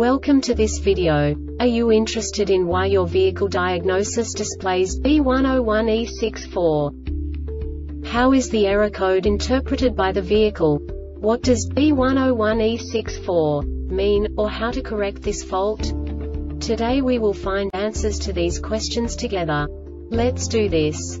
Welcome to this video. Are you interested in why your vehicle diagnosis displays B101E64? How is the error code interpreted by the vehicle? What does B101E64 mean, or how to correct this fault? Today we will find answers to these questions together. Let's do this.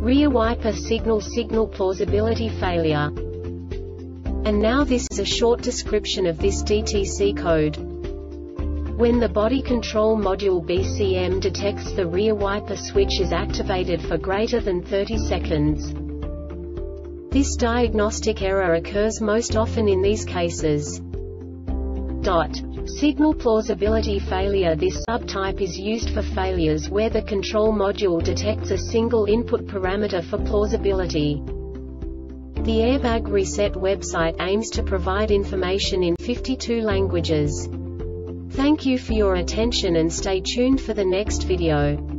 Rear wiper signal signal plausibility failure. And now this is a short description of this DTC code. When the body control module BCM detects the rear wiper switch is activated for greater than 30 seconds. This diagnostic error occurs most often in these cases. Dot. Signal plausibility failure This subtype is used for failures where the control module detects a single input parameter for plausibility. The Airbag Reset website aims to provide information in 52 languages. Thank you for your attention and stay tuned for the next video.